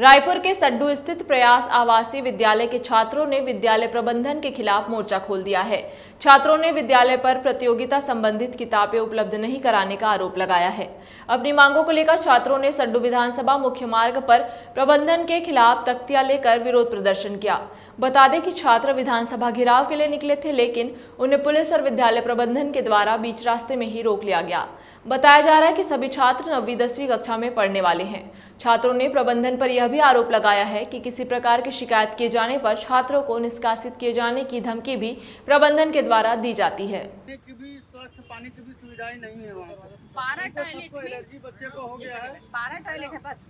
रायपुर के सड्डू स्थित प्रयास आवासीय विद्यालय के छात्रों ने विद्यालय प्रबंधन के खिलाफ मोर्चा खोल दिया है। छात्रों ने विद्यालय पर प्रतियोगिता संबंधित किताबें उपलब्ध नहीं कराने का आरोप लगाया है। अपनी मांगों को लेकर छात्रों ने सड्डू विधानसभा मुख्य मार्ग पर प्रबंधन के खिलाफ तख्तियाँ लेकर विरोध प्रदर्शन किया। बता दें कि छात्र विधानसभा घिराव के लिए निकले थे, लेकिन उन्हें पुलिस और विद्यालय प्रबंधन के द्वारा बीच रास्ते में ही रोक लिया गया। बताया जा रहा है कि सभी छात्र नौवीं दसवीं कक्षा में पढ़ने वाले हैं। छात्रों ने प्रबंधन पर यह भी आरोप लगाया है कि किसी प्रकार की शिकायत किए जाने पर छात्रों को निष्कासित किए जाने की धमकी भी प्रबंधन के द्वारा दी जाती है। स्वच्छ पानी की भी सुविधाएँ नहीं है वहाँ बारह टॉयलेट एलर्जी बच्चे को हो गया है। बारह टॉयलेट है बस।